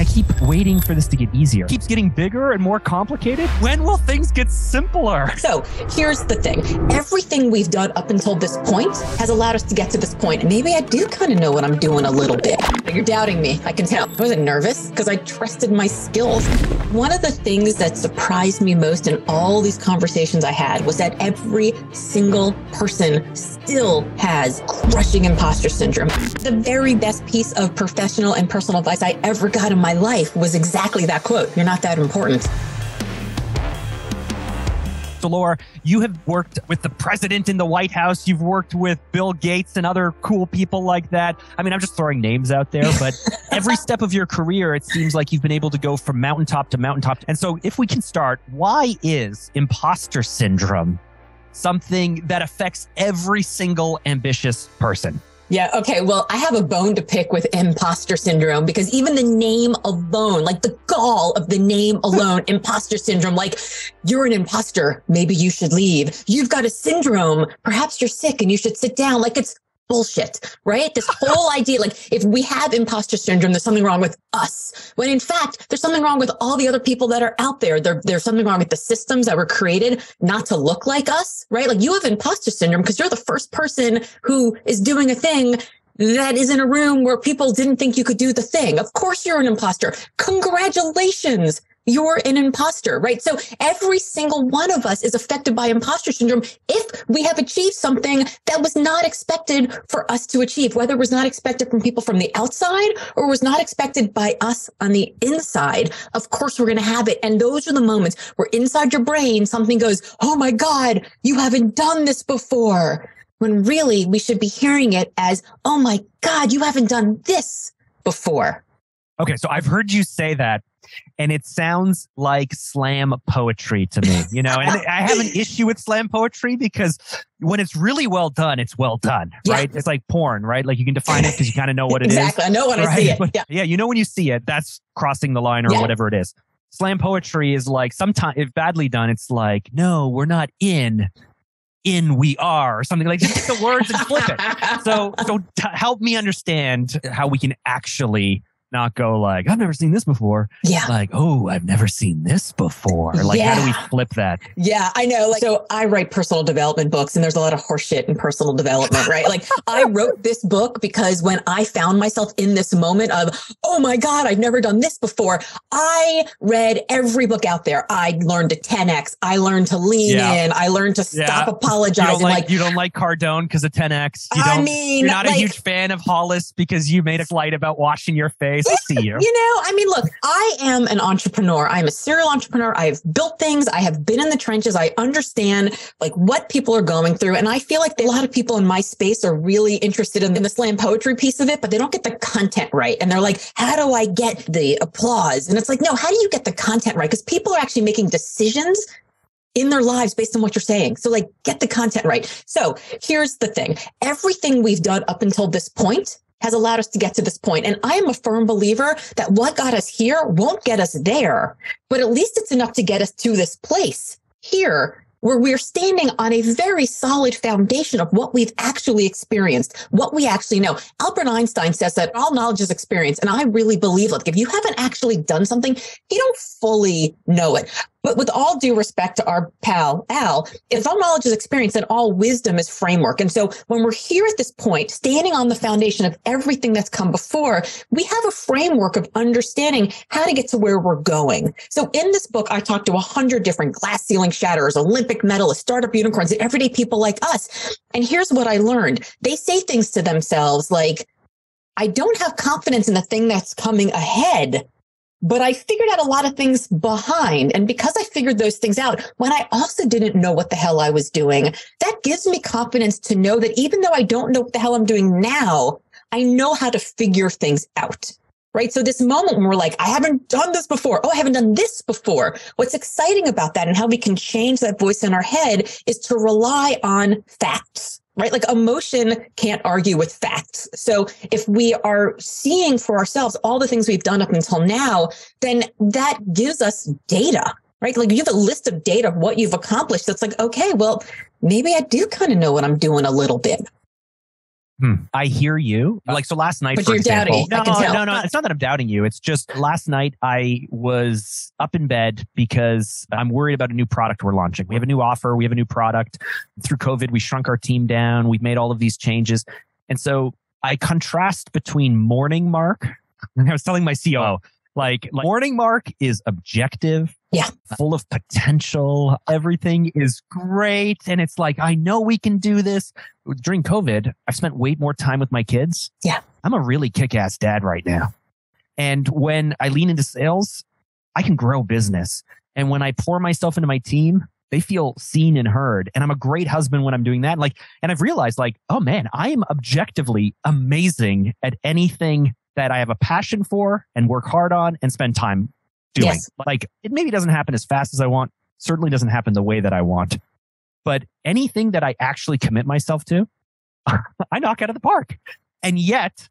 I keep waiting for this to get easier. It keeps getting bigger and more complicated. When will things get simpler? So here's the thing everything we've done up until this point has allowed us to get to this point. And maybe I do kind of know what I'm doing a little bit. You're doubting me. I can tell. I wasn't nervous because I trusted my skills. One of the things that surprised me most in all these conversations I had was that every single person still has crushing imposter syndrome. The very best piece of professional and personal advice I ever got in my life was exactly that quote You're not that important. Delore, you have worked with the president in the White House. You've worked with Bill Gates and other cool people like that. I mean, I'm just throwing names out there, but every step of your career, it seems like you've been able to go from mountaintop to mountaintop. And so, if we can start, why is imposter syndrome something that affects every single ambitious person? Yeah. Okay. Well, I have a bone to pick with imposter syndrome because even the name alone, like the gall of the name alone, imposter syndrome, like you're an imposter. Maybe you should leave. You've got a syndrome. Perhaps you're sick and you should sit down. Like it's bullshit, right? This whole idea, like if we have imposter syndrome, there's something wrong with us. When in fact, there's something wrong with all the other people that are out there. there there's something wrong with the systems that were created not to look like us, right? Like you have imposter syndrome because you're the first person who is doing a thing that is in a room where people didn't think you could do the thing. Of course you're an imposter. Congratulations you're an imposter, right? So every single one of us is affected by imposter syndrome if we have achieved something that was not expected for us to achieve, whether it was not expected from people from the outside or was not expected by us on the inside. Of course, we're going to have it. And those are the moments where inside your brain, something goes, Oh my God, you haven't done this before. When really we should be hearing it as, Oh my God, you haven't done this before. Okay. So I've heard you say that and it sounds like slam poetry to me, you know. And I have an issue with slam poetry because when it's really well done, it's well done, yeah. right? It's like porn, right? Like you can define it because you kind of know what it exactly. is. exactly. I know when right? I see it. But, yeah. yeah, you know when you see it, that's crossing the line or yeah. whatever it is. Slam poetry is like sometimes if badly done, it's like, no, we're not in in we are or something like just the words and flip it. So so t- help me understand how we can actually not go like, I've never seen this before. Yeah. Like, oh, I've never seen this before. Like, yeah. how do we flip that? Yeah, I know. Like, so I write personal development books and there's a lot of horseshit in personal development, right? like I wrote this book because when I found myself in this moment of, oh my God, I've never done this before. I read every book out there. I learned to 10X. I learned to lean yeah. in. I learned to stop yeah. apologizing. You like, like, you don't like Cardone because of 10X. You don't, I mean, you're not like, a huge fan of Hollis because you made a flight about washing your face. I see you. You know, I mean, look, I am an entrepreneur. I'm a serial entrepreneur. I've built things. I have been in the trenches. I understand like what people are going through. And I feel like a lot of people in my space are really interested in the slam poetry piece of it, but they don't get the content right. And they're like, how do I get the applause? And it's like, no, how do you get the content right? Because people are actually making decisions in their lives based on what you're saying. So like get the content right. So here's the thing. Everything we've done up until this point has allowed us to get to this point. And I am a firm believer that what got us here won't get us there, but at least it's enough to get us to this place here where we're standing on a very solid foundation of what we've actually experienced, what we actually know. Albert Einstein says that all knowledge is experience. And I really believe like if you haven't actually done something, you don't fully know it. But with all due respect to our pal Al, if all knowledge is experience, then all wisdom is framework. And so when we're here at this point, standing on the foundation of everything that's come before, we have a framework of understanding how to get to where we're going. So in this book, I talked to a hundred different glass ceiling shatterers, Olympic medalists, startup unicorns, and everyday people like us. And here's what I learned. They say things to themselves like, I don't have confidence in the thing that's coming ahead but I figured out a lot of things behind. And because I figured those things out, when I also didn't know what the hell I was doing, that gives me confidence to know that even though I don't know what the hell I'm doing now, I know how to figure things out. Right. So this moment when we're like, I haven't done this before. Oh, I haven't done this before. What's exciting about that and how we can change that voice in our head is to rely on facts right? Like emotion can't argue with facts. So if we are seeing for ourselves all the things we've done up until now, then that gives us data, right? Like you have a list of data of what you've accomplished. That's like, okay, well, maybe I do kind of know what I'm doing a little bit. Hmm. I hear you. Like so last night, But for you're example, doubting. I can no, tell. no, no. It's not that I'm doubting you. It's just last night I was up in bed because I'm worried about a new product we're launching. We have a new offer. We have a new product. Through COVID, we shrunk our team down. We've made all of these changes, and so I contrast between morning Mark. I was telling my COO, like, like morning Mark is objective. Yeah. Full of potential. Everything is great. And it's like, I know we can do this. During COVID, I've spent way more time with my kids. Yeah. I'm a really kick ass dad right now. And when I lean into sales, I can grow business. And when I pour myself into my team, they feel seen and heard. And I'm a great husband when I'm doing that. Like, and I've realized like, oh man, I am objectively amazing at anything that I have a passion for and work hard on and spend time doing. Yes. Like it maybe doesn't happen as fast as I want, certainly doesn't happen the way that I want. But anything that I actually commit myself to, I knock out of the park. And yet,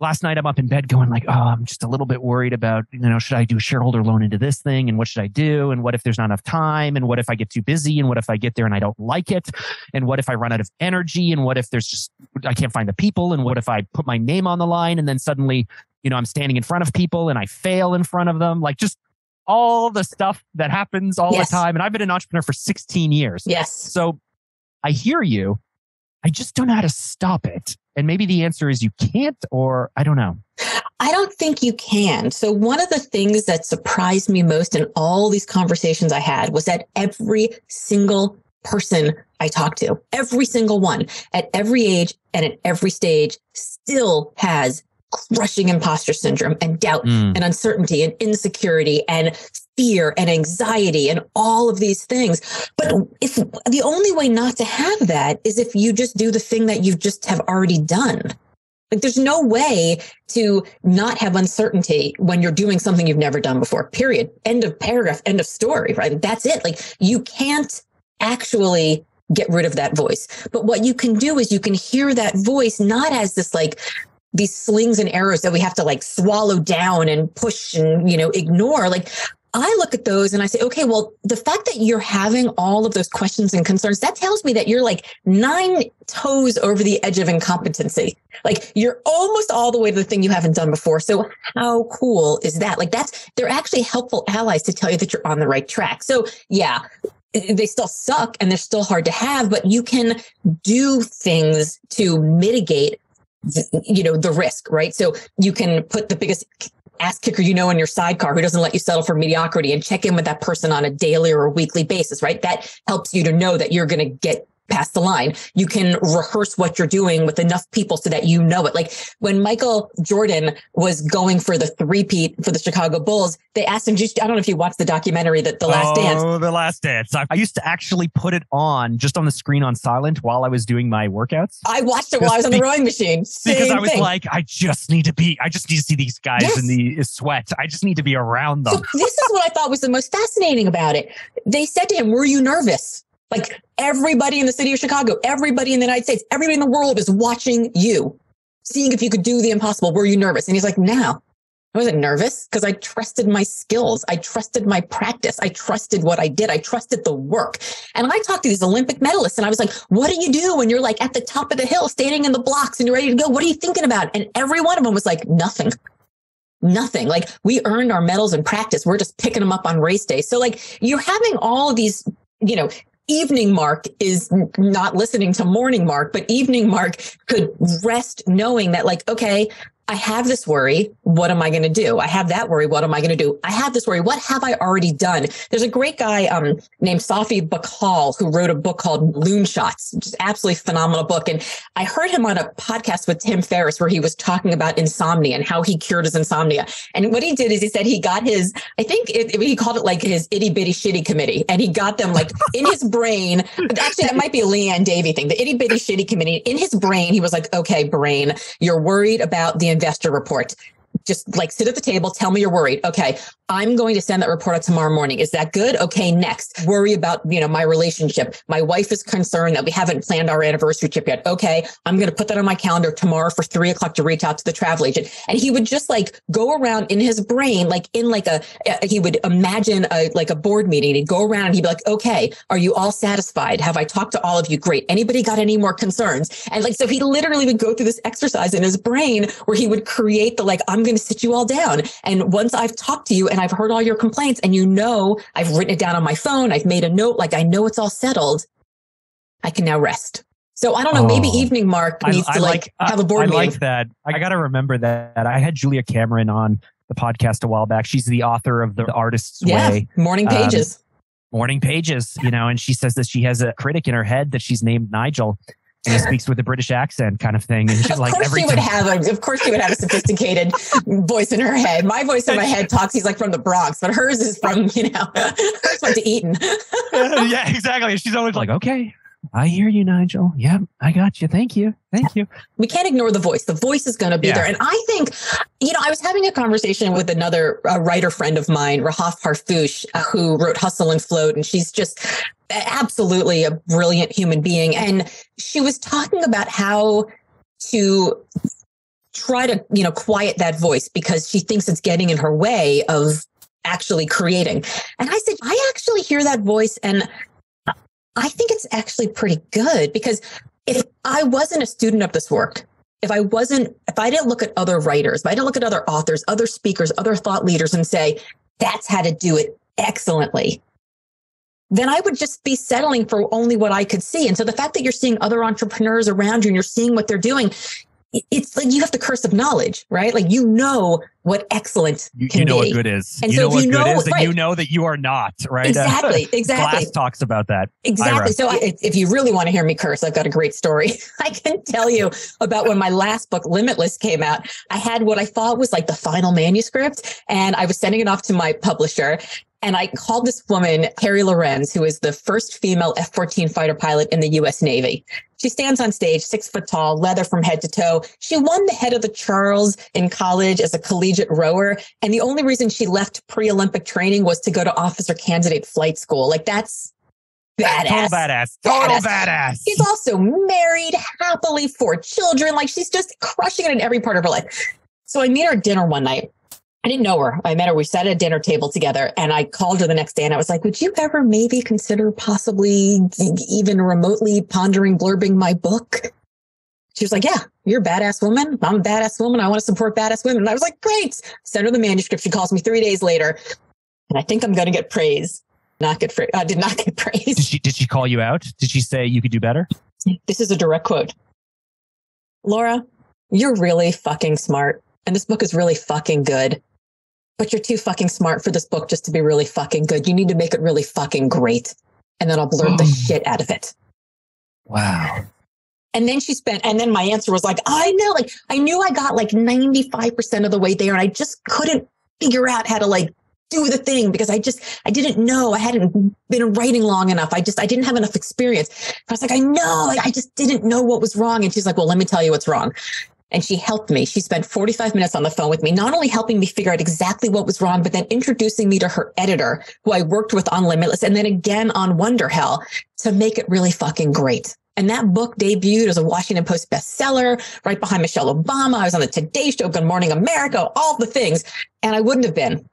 last night I'm up in bed going like, oh, I'm just a little bit worried about, you know, should I do a shareholder loan into this thing? And what should I do? And what if there's not enough time? And what if I get too busy? And what if I get there and I don't like it? And what if I run out of energy? And what if there's just, I can't find the people? And what if I put my name on the line and then suddenly, you know, I'm standing in front of people and I fail in front of them? Like just all the stuff that happens all Yes. the time. And I've been an entrepreneur for 16 years. Yes. So I hear you. I just don't know how to stop it. And maybe the answer is you can't, or I don't know. I don't think you can. So one of the things that surprised me most in all these conversations I had was that every single person I talked to, every single one at every age and at every stage still has crushing imposter syndrome and doubt Mm. and uncertainty and insecurity and fear and anxiety and all of these things. But if the only way not to have that is if you just do the thing that you just have already done. Like there's no way to not have uncertainty when you're doing something you've never done before. Period. End of paragraph, end of story, right? That's it. Like you can't actually get rid of that voice. But what you can do is you can hear that voice not as this like these slings and arrows that we have to like swallow down and push and, you know, ignore. Like I look at those and I say, okay, well, the fact that you're having all of those questions and concerns, that tells me that you're like nine toes over the edge of incompetency. Like you're almost all the way to the thing you haven't done before. So how cool is that? Like that's, they're actually helpful allies to tell you that you're on the right track. So yeah, they still suck and they're still hard to have, but you can do things to mitigate you know the risk right? So you can put the biggest ass kicker you know in your sidecar who doesn't let you settle for mediocrity and check in with that person on a daily or a weekly basis right? That helps you to know that you're going to get past the line you can rehearse what you're doing with enough people so that you know it like when michael jordan was going for the three-peat for the chicago bulls they asked him just i don't know if you watched the documentary that oh, the last dance Oh, the last dance. I, I used to actually put it on just on the screen on silent while I was doing my workouts. i watched it while i was on the rowing machine Same Because I was thing. like, I just need to be, I just need to see these guys Yes. in the sweat. I just need to be around So them. this is what I thought was the most fascinating about it. They said to him, Were you nervous? Like everybody in the city of Chicago, everybody in the United States, everybody in the world is watching you, seeing if you could do the impossible. Were you nervous? And he's like, No, I wasn't nervous because I trusted my skills. I trusted my practice. I trusted what I did. I trusted the work. And I talked to these Olympic medalists and I was like, What do you do when you're like at the top of the hill, standing in the blocks and you're ready to go? What are you thinking about? And every one of them was like, Nothing nothing. Like we earned our medals in practice. We're just picking them up on race day. So like you're having all these, you know, evening mark is not listening to morning mark, but evening mark could rest knowing that like, okay, I have this worry. What am I going to do? I have that worry. What am I going to do? I have this worry. What have I already done? There's a great guy um, named Safi Bahcall who wrote a book called Loonshots, is absolutely phenomenal book. And I heard him on a podcast with Tim Ferriss where he was talking about insomnia and how he cured his insomnia. And what he did is he said he got his, I think it, he called it like his itty bitty shitty committee. And he got them like in his brain. Actually, that might be a Leanne Davy thing. The itty bitty shitty committee in his brain. He was like, okay, brain, you're worried about the investor report. Just like sit at the table, tell me you're worried. Okay. I'm going to send that report out tomorrow morning. Is that good? Okay, next. Worry about, you know, my relationship. My wife is concerned that we haven't planned our anniversary trip yet. Okay, I'm going to put that on my calendar tomorrow for three o'clock to reach out to the travel agent. And he would just like go around in his brain, like in like a, he would imagine a, like a board meeting. He'd go around and he'd be like, okay, are you all satisfied? Have I talked to all of you? Great. Anybody got any more concerns? And like, so he literally would go through this exercise in his brain where he would create the like, I'm going to sit you all down. And once I've talked to you and I've heard all your complaints and you know, I've written it down on my phone. I've made a note. Like I know it's all settled. I can now rest. So I don't know. Oh, maybe Evening Mark needs I, I to like, like, have a board I meeting. like that. I got to remember that. I had Julia Cameron on the podcast a while back. She's the author of The Artist's yeah, Way. Morning um, Pages. Um, morning Pages, you know, and she says that she has a critic in her head that she's named Nigel and he speaks with a British accent kind of thing. And she's of like course she would have a, of course she would have a sophisticated voice in her head. My voice in my head talks, he's like from the Bronx, but hers is from, you know, went to Eton. yeah, exactly. She's always like, okay, I hear you, Nigel. Yep, I got you. Thank you. Thank you. We can't ignore the voice. The voice is going to be yeah. there. And I think, you know, I was having a conversation with another uh, writer friend of mine, Rahaf Harfoush, uh, who wrote Hustle and Float. And she's just absolutely a brilliant human being. And she was talking about how to try to, you know, quiet that voice because she thinks it's getting in her way of actually creating. And I said, I actually hear that voice and I think it's actually pretty good because if I wasn't a student of this work, if I wasn't, if I didn't look at other writers, if I didn't look at other authors, other speakers, other thought leaders and say, that's how to do it excellently, then I would just be settling for only what I could see. And so the fact that you're seeing other entrepreneurs around you and you're seeing what they're doing, it's like you have the curse of knowledge, right? Like you know what excellent you, can you know be. what good is. And you so know what you good know, is, and right. you know that you are not, right? Exactly, exactly. Glass talks about that. Exactly. Ira. So I, if you really want to hear me curse, I've got a great story. I can tell you about when my last book, Limitless, came out. I had what I thought was like the final manuscript, and I was sending it off to my publisher. And I called this woman, Carey Lohrenz, who is the first female F 14 fighter pilot in the US Navy. She stands on stage, six foot tall, leather from head to toe. She won the head of the Charles in college as a collegiate rower. And the only reason she left pre Olympic training was to go to officer candidate flight school. Like that's badass. Total badass. Total badass. badass. She's also married, happily, four children. Like she's just crushing it in every part of her life. So I meet her at dinner one night I didn't know her. I met her. We sat at a dinner table together and I called her the next day and I was like, would you ever maybe consider possibly even remotely pondering blurbing my book? She was like, yeah, you're a badass woman. I'm a badass woman. I want to support badass women. And I was like, great. Send her the manuscript. She calls me three days later and I think I'm going to get praise. Not get, I uh, did not get praise. Did she, did she call you out? Did she say you could do better? This is a direct quote. Laura, you're really fucking smart. And this book is really fucking good but you're too fucking smart for this book just to be really fucking good. You need to make it really fucking great. And then I'll blurb the oh. shit out of it. Wow. And then she spent, and then my answer was like, I know, like, I knew I got like 95% of the way there and I just couldn't figure out how to like do the thing because I just, I didn't know. I hadn't been writing long enough. I just, I didn't have enough experience. I was like, I know, like, I just didn't know what was wrong. And she's like, well, let me tell you what's wrong and she helped me. She spent 45 minutes on the phone with me, not only helping me figure out exactly what was wrong, but then introducing me to her editor, who I worked with on Limitless and then again on Wonderhell to make it really fucking great. And that book debuted as a Washington Post bestseller right behind Michelle Obama. I was on the Today Show, Good Morning America, all the things. And I wouldn't have been,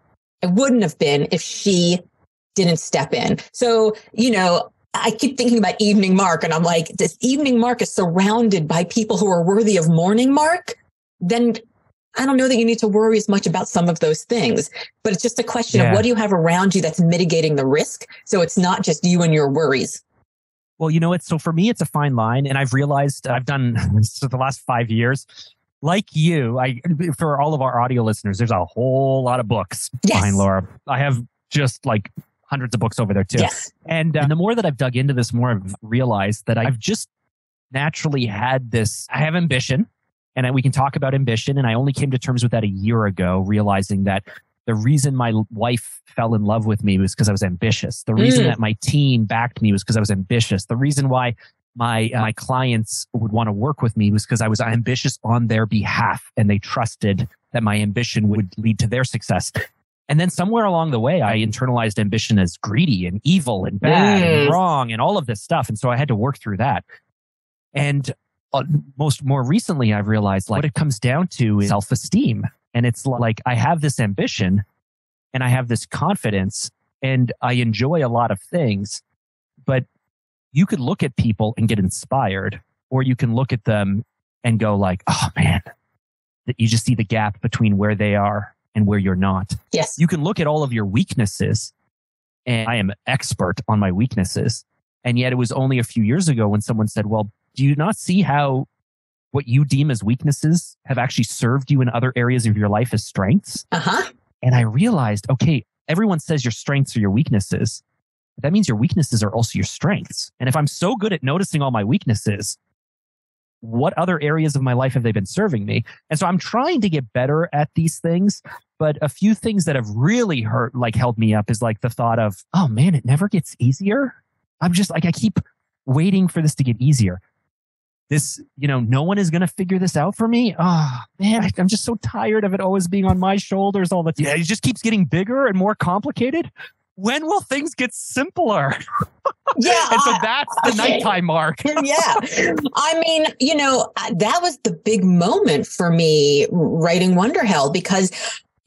I wouldn't have been if she didn't step in. So, you know, I keep thinking about Evening Mark and I'm like, this Evening Mark is surrounded by people who are worthy of Morning Mark, then I don't know that you need to worry as much about some of those things. But it's just a question yeah. of what do you have around you that's mitigating the risk? So it's not just you and your worries. Well, you know what? So for me, it's a fine line. And I've realized I've done for the last five years, like you, I for all of our audio listeners, there's a whole lot of books yes. behind Laura. I have just like hundreds of books over there too. Yes. And, uh, and the more that I've dug into this, more I've realized that I've just naturally had this, I have ambition and we can talk about ambition. And I only came to terms with that a year ago, realizing that the reason my wife fell in love with me was because I was ambitious. The reason mm. that my team backed me was because I was ambitious. The reason why my uh, my clients would want to work with me was because I was ambitious on their behalf and they trusted that my ambition would lead to their success. And then somewhere along the way, I internalized ambition as greedy and evil and bad Mm. and wrong and all of this stuff. And so I had to work through that. And uh, most more recently, I've realized like what it comes down to is self esteem. And it's like I have this ambition and I have this confidence and I enjoy a lot of things, but you could look at people and get inspired, or you can look at them and go like, oh man, that you just see the gap between where they are and where you're not. Yes. You can look at all of your weaknesses, and I am expert on my weaknesses. And yet it was only a few years ago when someone said, well, do you not see how what you deem as weaknesses have actually served you in other areas of your life as strengths? Uh huh. And I realized, okay, everyone says your strengths are your weaknesses. But that means your weaknesses are also your strengths. And if I'm so good at noticing all my weaknesses, what other areas of my life have they been serving me? And so I'm trying to get better at these things. But a few things that have really hurt, like held me up is like the thought of, oh man, it never gets easier. I'm just like, I keep waiting for this to get easier. This, you know, no one is going to figure this out for me. Oh man, I, I'm just so tired of it always being on my shoulders all the time. Yeah, it just keeps getting bigger and more complicated. When will things get simpler? Yeah. And so that's the okay. nighttime mark. yeah. I mean, you know, that was the big moment for me writing Wonderhell because,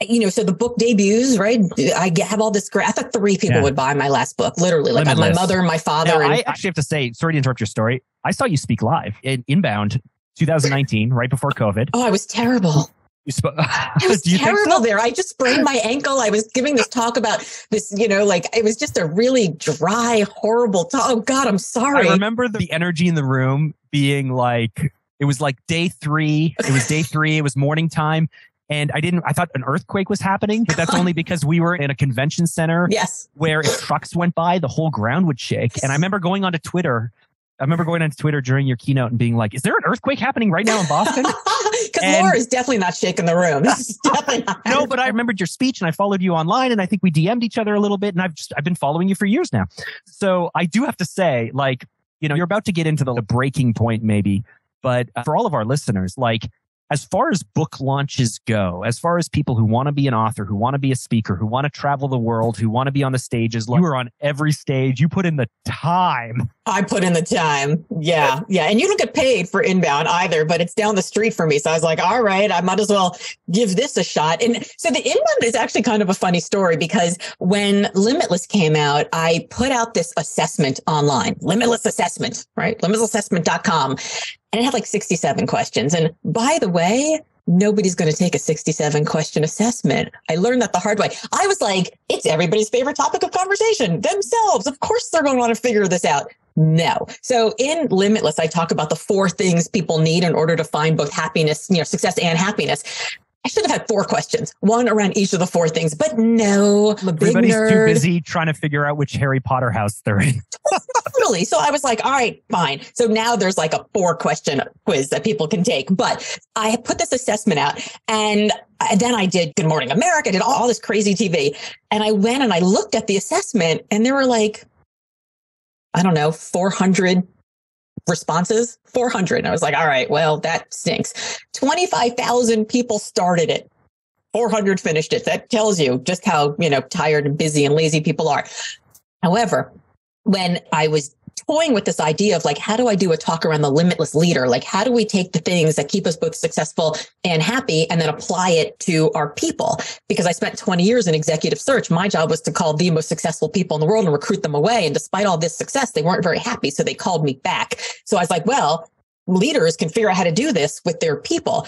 you know, so the book debuts, right? I have all this great, I thought three people Yeah. would buy my last book, literally. Like my mother, my father, Now, and I actually have to say, sorry to interrupt your story. I saw you speak live in Inbound 2019, right before COVID. oh, I was terrible. You spoke. I was Do you think terrible so? there. I just sprained my ankle. I was giving this talk about this, you know, like it was just a really dry, horrible talk. Oh God, I'm sorry. I remember the energy in the room being like it was like day three. It was day three. It was morning time. And I didn't, I thought an earthquake was happening, but that's only because we were in a convention center yes. where if trucks went by, the whole ground would shake. And I remember going onto Twitter. I remember going onto Twitter during your keynote and being like, is there an earthquake happening right now in Boston? Because Laura is definitely not shaking the room. This is definitely not. no, but I remembered your speech and I followed you online and I think we DM'd each other a little bit and I've just I've been following you for years now. So I do have to say, like, you know, you're about to get into the, the breaking point maybe, but uh, for all of our listeners, like as far as book launches go, as far as people who want to be an author, who want to be a speaker, who want to travel the world, who want to be on the stages, you are on every stage. You put in the time. I put in the time. Yeah. Yeah. And you don't get paid for inbound either, but it's down the street for me. So I was like, all right, I might as well give this a shot. And so the inbound is actually kind of a funny story because when Limitless came out, I put out this assessment online, Limitless Assessment, right? LimitlessAssessment.com. And it had like 67 questions. And by the way, nobody's going to take a 67 question assessment. I learned that the hard way. I was like, it's everybody's favorite topic of conversation themselves. Of course, they're going to want to figure this out. No. So in Limitless, I talk about the four things people need in order to find both happiness, you know, success and happiness. I should have had four questions, one around each of the four things, but no, I'm a big Everybody's nerd. too busy trying to figure out which Harry Potter house they're in. Totally. So I was like, all right, fine. So now there's like a four question quiz that people can take. But I put this assessment out and and then I did Good Morning America, I did all this crazy TV. And I went and I looked at the assessment and there were like, I don't know, 400 responses, 400. And I was like, all right, well, that stinks. 25,000 people started it. 400 finished it. That tells you just how, you know, tired and busy and lazy people are. However, when I was toying with this idea of like, how do I do a talk around the limitless leader? Like, how do we take the things that keep us both successful and happy and then apply it to our people? Because I spent 20 years in executive search. My job was to call the most successful people in the world and recruit them away. And despite all this success, they weren't very happy. So they called me back. So I was like, well, leaders can figure out how to do this with their people.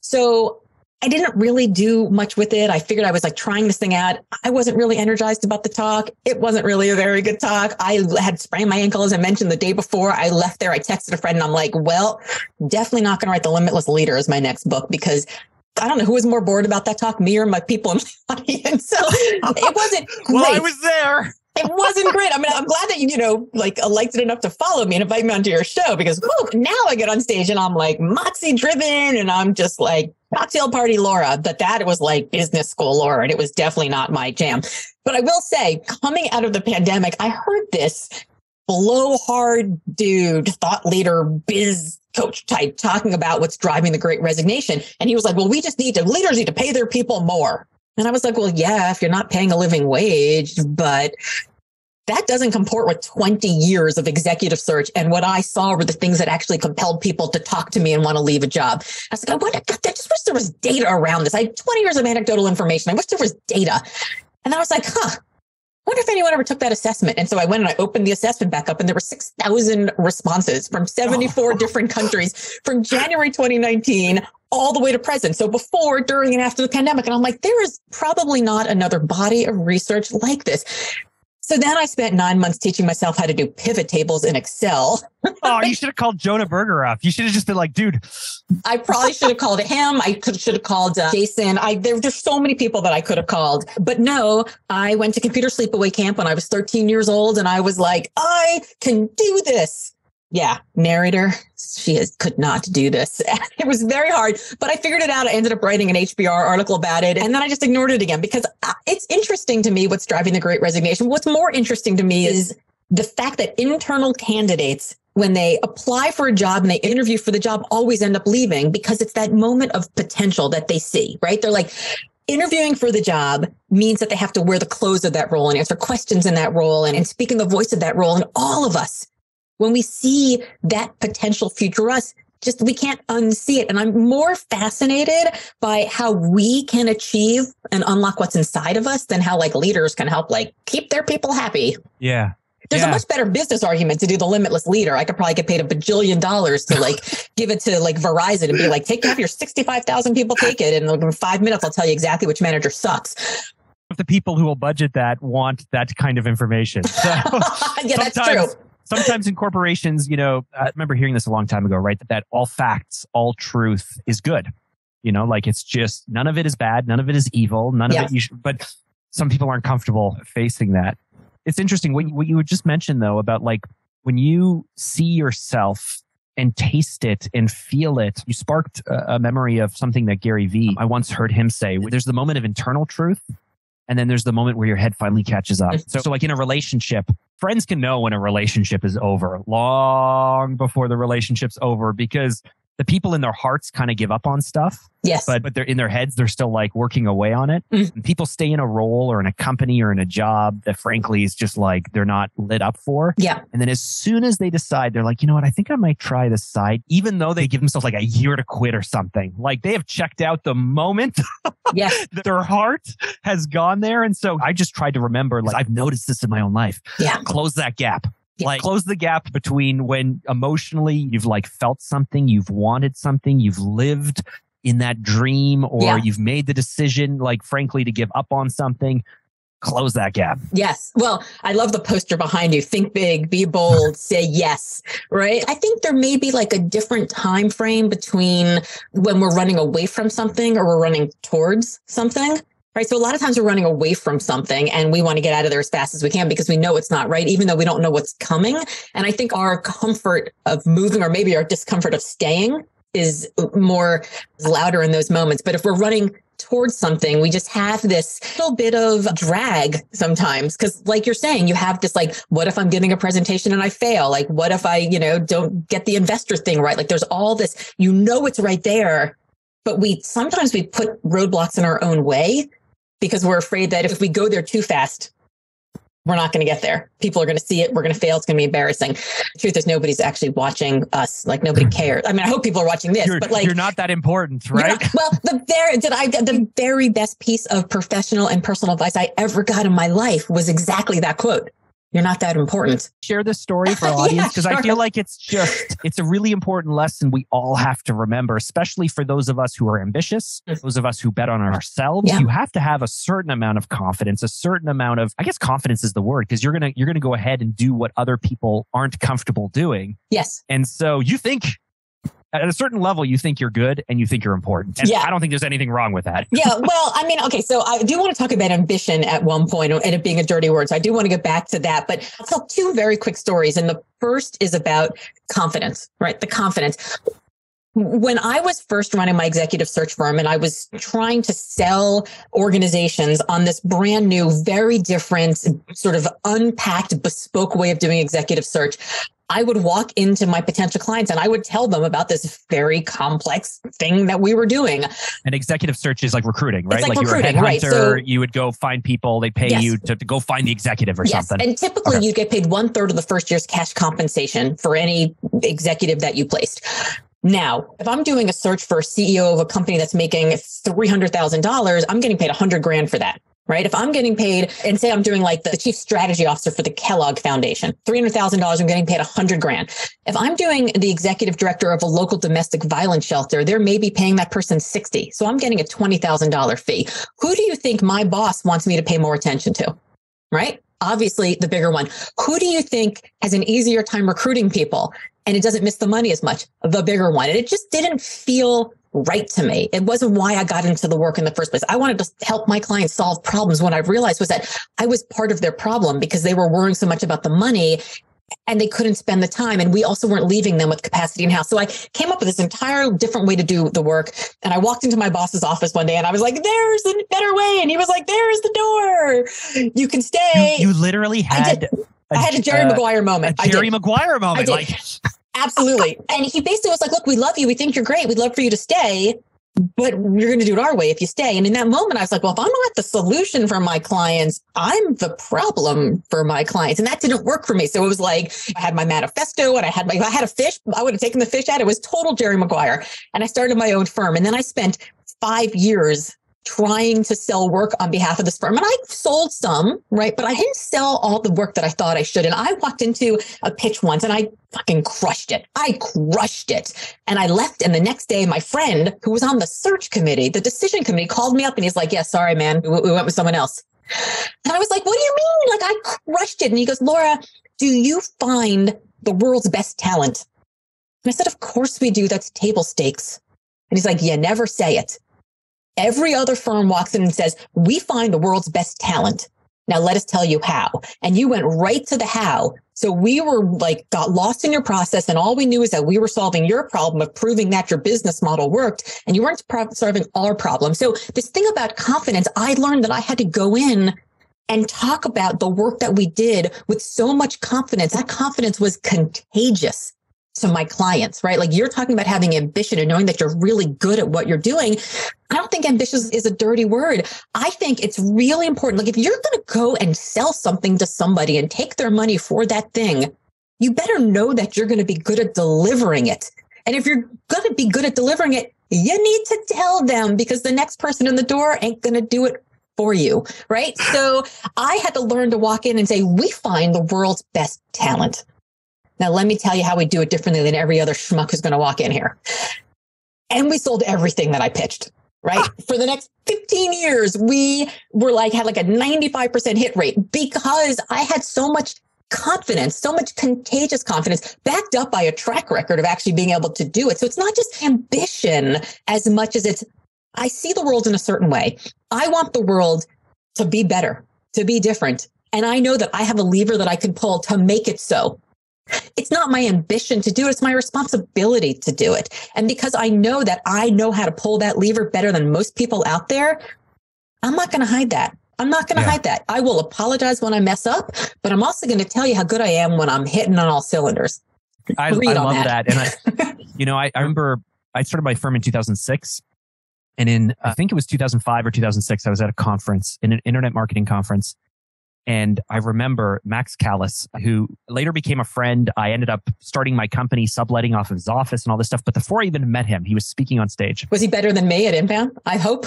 So I didn't really do much with it. I figured I was like trying this thing out. I wasn't really energized about the talk. It wasn't really a very good talk. I had sprained my ankle, as I mentioned the day before. I left there. I texted a friend and I'm like, well, definitely not going to write The Limitless Leader as my next book because I don't know who was more bored about that talk, me or my people in my audience. So it wasn't great Well, I was there. It wasn't great. I mean, I'm glad that you, you know, like uh, liked it enough to follow me and invite me onto your show because whew, now I get on stage and I'm like moxie driven and I'm just like cocktail party Laura. But that was like business school Laura and it was definitely not my jam. But I will say, coming out of the pandemic, I heard this blowhard dude, thought leader, biz coach type talking about what's driving the great resignation. And he was like, well, we just need to, leaders need to pay their people more. And I was like, well, yeah, if you're not paying a living wage, but that doesn't comport with 20 years of executive search. And what I saw were the things that actually compelled people to talk to me and want to leave a job. I was like, I, wonder, I just wish there was data around this. I had 20 years of anecdotal information. I wish there was data. And I was like, huh, wonder if anyone ever took that assessment. And so I went and I opened the assessment back up and there were 6,000 responses from 74 oh. different countries from January 2019 all the way to present. So before, during, and after the pandemic. And I'm like, there is probably not another body of research like this. So then I spent nine months teaching myself how to do pivot tables in Excel. Oh, you should have called Jonah Berger up. You should have just been like, dude. I probably should have called him. I could, should have called uh, Jason. I there, just so many people that I could have called. But no, I went to computer sleepaway camp when I was 13 years old and I was like, I can do this yeah, narrator, she is, could not do this. it was very hard, but I figured it out. I ended up writing an HBR article about it. And then I just ignored it again because uh, it's interesting to me what's driving the great resignation. What's more interesting to me is the fact that internal candidates, when they apply for a job and they interview for the job, always end up leaving because it's that moment of potential that they see, right? They're like, interviewing for the job means that they have to wear the clothes of that role and answer questions in that role and, and speak in the voice of that role. And all of us when we see that potential future us, just we can't unsee it. And I'm more fascinated by how we can achieve and unlock what's inside of us than how like leaders can help like keep their people happy. Yeah. There's yeah. a much better business argument to do the limitless leader. I could probably get paid a bajillion dollars to like give it to like Verizon and be like, take have your 65,000 people take it. And in five minutes, I'll tell you exactly which manager sucks. The people who will budget that want that kind of information. So yeah, that's true sometimes in corporations, you know, I remember hearing this a long time ago, right? That, that all facts, all truth is good. You know, like it's just none of it is bad, none of it is evil, none yeah. of it you should, but some people aren't comfortable facing that. It's interesting what you, what you just mentioned though about like when you see yourself and taste it and feel it. You sparked a, a memory of something that Gary Vee, I once heard him say, there's the moment of internal truth and then there's the moment where your head finally catches up. So, so like in a relationship, friends can know when a relationship is over long before the relationship's over because the people in their hearts kind of give up on stuff. Yes. But but they're in their heads, they're still like working away on it. Mm. people stay in a role or in a company or in a job that frankly is just like they're not lit up for. Yeah. And then as soon as they decide, they're like, you know what, I think I might try this side, even though they give themselves like a year to quit or something. Like they have checked out the moment yeah. their heart has gone there. And so I just tried to remember, like I've noticed this in my own life. Yeah. Close that gap like close the gap between when emotionally you've like felt something, you've wanted something, you've lived in that dream, or yeah. you've made the decision, like frankly, to give up on something. Close that gap. Yes. Well, I love the poster behind you. Think big, be bold, say yes. Right. I think there may be like a different time frame between when we're running away from something or we're running towards something right? So a lot of times we're running away from something and we want to get out of there as fast as we can because we know it's not right, even though we don't know what's coming. And I think our comfort of moving or maybe our discomfort of staying is more louder in those moments. But if we're running towards something, we just have this little bit of drag sometimes. Cause like you're saying, you have this like, what if I'm giving a presentation and I fail? Like, what if I, you know, don't get the investor thing right? Like there's all this, you know, it's right there, but we sometimes we put roadblocks in our own way because we're afraid that if we go there too fast, we're not going to get there. People are going to see it. We're going to fail. It's going to be embarrassing. The truth is, nobody's actually watching us. Like nobody cares. I mean, I hope people are watching this, you're, but like you're not that important, right? Not, well, the very did I the very best piece of professional and personal advice I ever got in my life was exactly that quote you're not that important. Share this story for our audience because yeah, sure. I feel like it's just it's a really important lesson we all have to remember, especially for those of us who are ambitious, mm. those of us who bet on ourselves. Yeah. You have to have a certain amount of confidence, a certain amount of I guess confidence is the word because you're gonna you're gonna go ahead and do what other people aren't comfortable doing. Yes. And so you think at a certain level, you think you're good and you think you're important. And yeah. I don't think there's anything wrong with that. yeah. Well, I mean, okay. So I do want to talk about ambition at one point and it being a dirty word. So I do want to get back to that, but I'll tell two very quick stories. And the first is about confidence, right? The confidence. When I was first running my executive search firm and I was trying to sell organizations on this brand new, very different, sort of unpacked, bespoke way of doing executive search, I would walk into my potential clients and I would tell them about this very complex thing that we were doing. An executive search is like recruiting, right? It's like you were a recruiting, headhunter, right. So- you would go find people, they pay Yes. you to, to go find the executive or Yes. something. And typically Okay. you get paid one third of the first year's cash compensation for any executive that you placed. Now, if I'm doing a search for a CEO of a company that's making $300,000, I'm getting paid 100 grand for that. Right. If I'm getting paid and say I'm doing like the chief strategy officer for the Kellogg Foundation, $300,000, I'm getting paid 100 grand. If I'm doing the executive director of a local domestic violence shelter, they're maybe paying that person 60. So I'm getting a $20,000 fee. Who do you think my boss wants me to pay more attention to? Right. Obviously the bigger one. Who do you think has an easier time recruiting people and it doesn't miss the money as much? The bigger one. And it just didn't feel right to me. It wasn't why I got into the work in the first place. I wanted to help my clients solve problems. What I realized was that I was part of their problem because they were worrying so much about the money and they couldn't spend the time. And we also weren't leaving them with capacity in house. So I came up with this entire different way to do the work. And I walked into my boss's office one day and I was like, there's a better way. And he was like, there's the door. You can stay. you, you literally I had. I had a Jerry uh, Maguire moment. I Jerry. Maguire moment. Like Absolutely. And he basically was like, look, we love you. We think you're great. We'd love for you to stay, but you're going to do it our way if you stay. And in that moment, I was like, well, if I'm not the solution for my clients, I'm the problem for my clients. And that didn't work for me. So it was like, I had my manifesto and I had my, I had a fish, I would have taken the fish out. It was total Jerry Maguire. And I started my own firm. And then I spent five years trying to sell work on behalf of this firm. And I sold some, right? But I didn't sell all the work that I thought I should. And I walked into a pitch once and I fucking crushed it. I crushed it. And I left. And the next day, my friend who was on the search committee, the decision committee called me up and he's like, yeah, sorry, man. We, we went with someone else. And I was like, what do you mean? Like I crushed it. And he goes, Laura, do you find the world's best talent? And I said, of course we do. That's table stakes. And he's like, yeah, never say it. Every other firm walks in and says, we find the world's best talent. Now let us tell you how. And you went right to the how. So we were like, got lost in your process. And all we knew is that we were solving your problem of proving that your business model worked and you weren't solving our problem. So this thing about confidence, I learned that I had to go in and talk about the work that we did with so much confidence. That confidence was contagious to my clients, right? Like you're talking about having ambition and knowing that you're really good at what you're doing. I don't think ambitious is a dirty word. I think it's really important. Like if you're going to go and sell something to somebody and take their money for that thing, you better know that you're going to be good at delivering it. And if you're going to be good at delivering it, you need to tell them because the next person in the door ain't going to do it for you. Right. So I had to learn to walk in and say, we find the world's best talent. Now, let me tell you how we do it differently than every other schmuck who's going to walk in here. And we sold everything that I pitched, right? Ah. For the next 15 years, we were like, had like a 95% hit rate because I had so much confidence, so much contagious confidence backed up by a track record of actually being able to do it. So it's not just ambition as much as it's, I see the world in a certain way. I want the world to be better, to be different. And I know that I have a lever that I can pull to make it so. It's not my ambition to do it. It's my responsibility to do it. And because I know that I know how to pull that lever better than most people out there, I'm not going to hide that. I'm not going to Yeah. hide that. I will apologize when I mess up, but I'm also going to tell you how good I am when I'm hitting on all cylinders. I, I love that. that. And I, you know, I, I remember I started my firm in 2006. And in, I think it was 2005 or 2006, I was at a conference, in an internet marketing conference. And I remember Max Callis, who later became a friend. I ended up starting my company, subletting off of his office and all this stuff. But before I even met him, he was speaking on stage. Was he better than me at Inbound? I hope.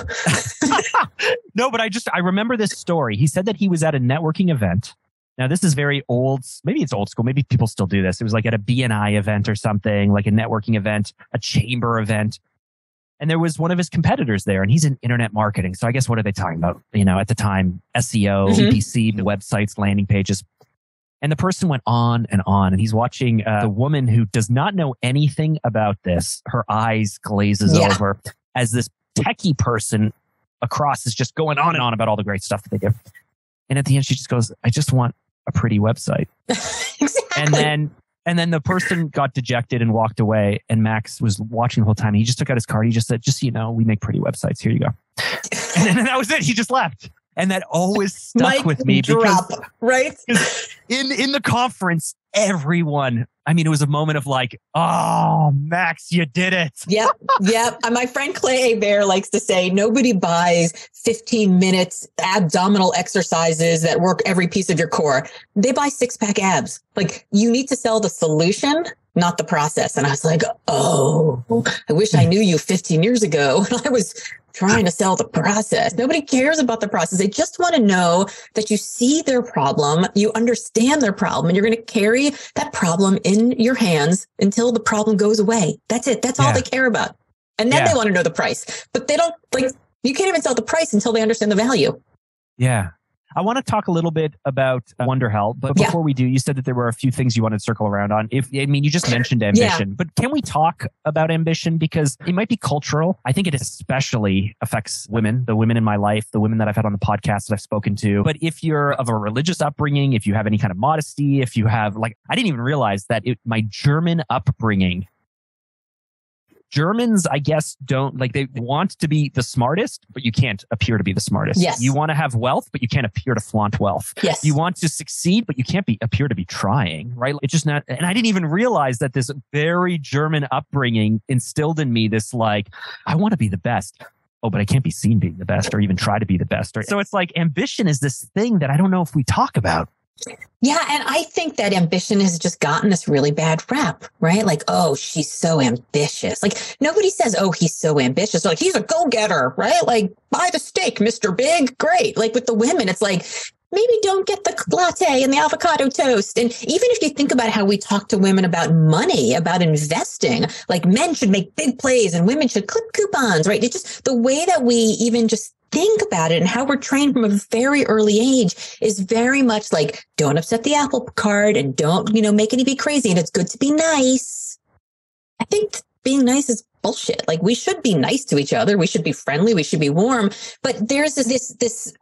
no, but I just, I remember this story. He said that he was at a networking event. Now, this is very old. Maybe it's old school. Maybe people still do this. It was like at a BNI event or something, like a networking event, a chamber event. And there was one of his competitors there, and he's in internet marketing. So I guess what are they talking about? You know, at the time, SEO, Mhm. PPC, websites, landing pages. And the person went on and on, and he's watching uh, the woman who does not know anything about this. Her eyes glazes Yeah. over as this techie person across is just going on and on about all the great stuff that they do. And at the end, she just goes, "I just want a pretty website." exactly. And then and then the person got dejected and walked away. And Max was watching the whole time. He just took out his card. He just said, "Just so you know, we make pretty websites. Here you go." And then that was it. He just left. And that always stuck Mic with me drop, because right? in in the conference, everyone I mean, it was a moment of like, oh, Max, you did it. Yep. Yep. And my friend Clay Hebert likes to say nobody buys 15 minutes abdominal exercises that work every piece of your core. They buy six pack abs. Like you need to sell the solution, not the process. And I was like, oh, I wish I knew you 15 years ago. I was trying to sell the process. Nobody cares about the process. They just want to know that you see their problem, you understand their problem, and you're going to carry that problem in your hands until the problem goes away. That's it. That's yeah. all they care about. And then yeah. they want to know the price, but they don't like, you can't even sell the price until they understand the value. Yeah. I want to talk a little bit about uh, Wonderhell, but before yeah. we do, you said that there were a few things you wanted to circle around on. If I mean, you just mentioned ambition, yeah. but can we talk about ambition because it might be cultural? I think it especially affects women, the women in my life, the women that I've had on the podcast that I've spoken to. But if you're of a religious upbringing, if you have any kind of modesty, if you have like, I didn't even realize that it, my German upbringing Germans, I guess, don't like they want to be the smartest, but you can't appear to be the smartest. Yes. You want to have wealth, but you can't appear to flaunt wealth. Yes. You want to succeed, but you can't be appear to be trying, right? It's just not and I didn't even realize that this very German upbringing instilled in me this like, I want to be the best oh, but I can't be seen being the best or even try to be the best. So it's like ambition is this thing that I don't know if we talk about. Yeah. And I think that ambition has just gotten this really bad rap, right? Like, oh, she's so ambitious. Like, nobody says, oh, he's so ambitious. Like, he's a go getter, right? Like, buy the steak, Mr. Big. Great. Like, with the women, it's like, maybe don't get the latte and the avocado toast. And even if you think about how we talk to women about money, about investing, like men should make big plays and women should clip coupons, right? It's just the way that we even just think about it and how we're trained from a very early age is very much like don't upset the apple cart and don't, you know, make anybody crazy. And it's good to be nice. I think being nice is bullshit. Like we should be nice to each other. We should be friendly. We should be warm. But there's this, this, this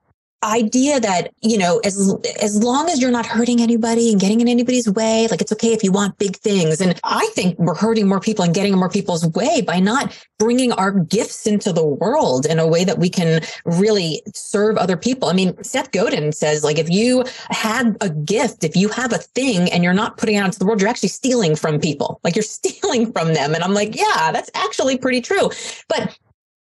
idea that you know as as long as you're not hurting anybody and getting in anybody's way like it's okay if you want big things. And i think we're hurting more people and getting in more people's way by not bringing our gifts into the world in a way that we can really serve other people. I mean seth godin says like if you have a gift if you have a thing and you're not putting it out into the world you're actually stealing from people. Like you're stealing from them. And i'm like yeah that's actually pretty true. But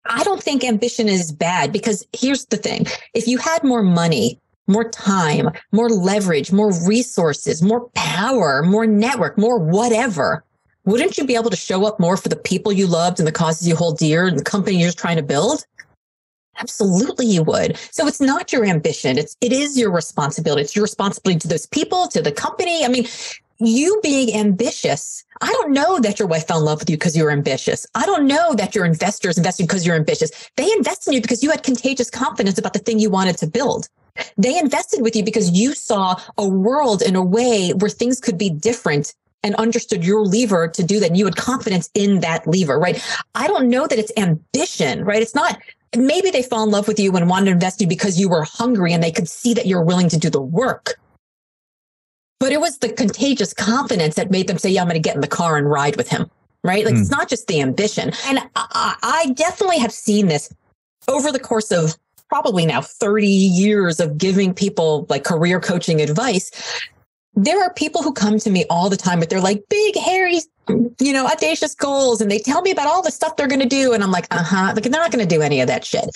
I don't think ambition is bad because here's the thing. If you had more money, more time, more leverage, more resources, more power, more network, more whatever, wouldn't you be able to show up more for the people you loved and the causes you hold dear and the company you're trying to build? Absolutely you would. So it's not your ambition. It's, it is your responsibility. It's your responsibility to those people, to the company. I mean, you being ambitious. I don't know that your wife fell in love with you because you were ambitious. I don't know that your investors invested because you're ambitious. They invested in you because you had contagious confidence about the thing you wanted to build. They invested with you because you saw a world in a way where things could be different and understood your lever to do that. And you had confidence in that lever, right? I don't know that it's ambition, right? It's not maybe they fell in love with you and wanted to invest in you because you were hungry and they could see that you're willing to do the work. But it was the contagious confidence that made them say, yeah, I'm going to get in the car and ride with him. Right. Like mm. it's not just the ambition. And I, I definitely have seen this over the course of probably now 30 years of giving people like career coaching advice. There are people who come to me all the time, but they're like big, hairy, you know, audacious goals. And they tell me about all the stuff they're going to do. And I'm like, uh huh. Like, they're not going to do any of that shit.